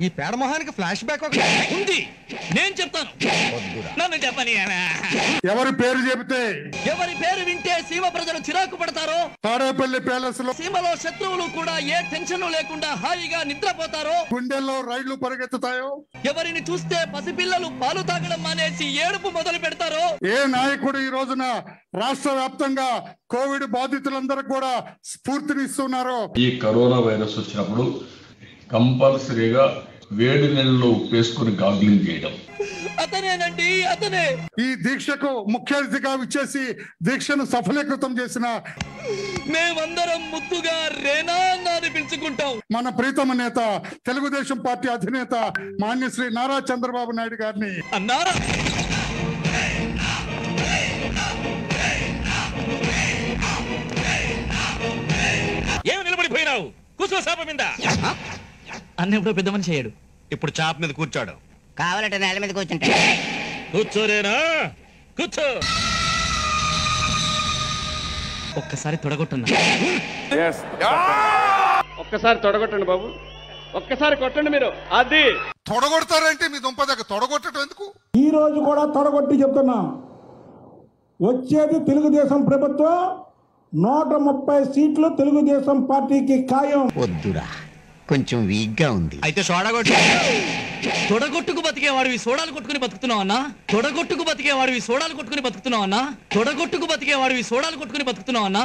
ఈ పేడ మొహానికి ఫ్లాష్ బ్యాక్ ఒకటి ఉంది. నేను చెప్తాను. నన్ను చెప్పని ఎవరి పేరు చెబితే? ఎవరి పేరు వింటే సీమ ప్రజలు చిరాకు పడతారో? తాడేపల్లి ప్యాలెస్లో సీమలో శత్రువులు కూడా ఏ టెన్షన్ లేకుండా హాయిగా నిద్రపోతారో? గుండెల్లో రైళ్ళు పరిగెత్తుతాయో? ఎవరిని చూస్తే పసిపిల్లలు పాలు తాగడం మానేసి ఏడుపు మొదలు పెడతారో? ఏ నాయకుడు ఈ రోజున రాష్ట్ర వ్యాప్తంగా కోవిడ్ బాధితులందరూ కూడా స్ఫూర్తినిస్తున్నారో? ఈ కరోనా వైరస్ వచ్చినప్పుడు కంపల్సరీగా వేడి నీళ్ళలో ఉప్పేసుకొని గాగ్లింగ్ చేయడం. అతనేనండి అతనే. ఈ దీక్షకు ముఖ్య అతిథిగా విచ్చేసి దీక్షను సఫలీకృతం చేసిన మేమందరం ముద్దుగా రేనా అని పిలుచుకుంటాం. మన ప్రీతమ నేత తెలుగుదేశం పార్టీ అధినేత మాన్యశ్రీ నారా చంద్రబాబు నాయుడు గారిని. అన్నారా? ఏమి నిలబడిపోయినావు? కూర్చో శాప మీద అన్న ఎప్పుడో పెద్ద మనిషి అయ్యాడు. ఇప్పుడు చాప మీద కూర్చోడు. కావాలంటే నేల మీద కూర్చుంటే. కూర్చోరేనా? కూర్చో. ఒక్కసారి తొడగొట్టున్నా ఒక్కసారి తొడగొట్టండి బాబు. ఒక్కసారి కొట్టండి మీరు. అది. తొడగొడతారంటే మీ దుంప దగ్గర తొడగొట్టడం ఎందుకు? ఈ రోజు కూడా తొడగొట్టి చెప్తున్నాం. వచ్చేది తెలుగుదేశం ప్రభుత్వం. నూట ముప్పై సీట్లు తెలుగుదేశం పార్టీకి ఖాయం. వద్దురా. కొంచెం వీక్గా ఉంది. అయితే సోడా కొట్టు. తొడగొట్టుకు బతికేవాడివి సోడాలు కొట్టుకుని బతుకుతున్నావు అన్నా? తొడగొట్టుకు బతికేవాడివి సోడాలు కొట్టుకుని బతుకుతున్నావు అన్నా? తొడగొట్టుకు బతికేవాడివి సోడాలు కొట్టుకుని బతుకుతున్నావు అన్నా?